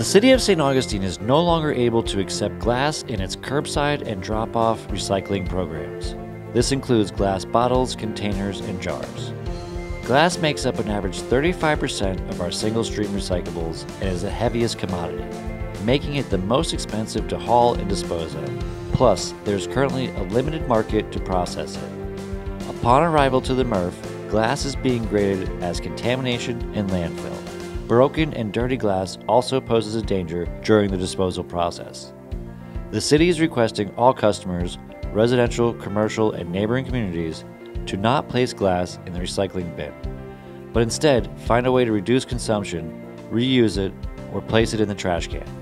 The city of St. Augustine is no longer able to accept glass in its curbside and drop off recycling programs. This includes glass bottles, containers, and jars. Glass makes up an average 35% of our single stream recyclables and is the heaviest commodity, making it the most expensive to haul and dispose of. Plus, there's currently a limited market to process it. Upon arrival to the MRF, glass is being graded as contamination and landfill. Broken and dirty glass also poses a danger during the disposal process. The city is requesting all customers, residential, commercial, and neighboring communities to not place glass in the recycling bin, but instead find a way to reduce consumption, reuse it, or place it in the trash can.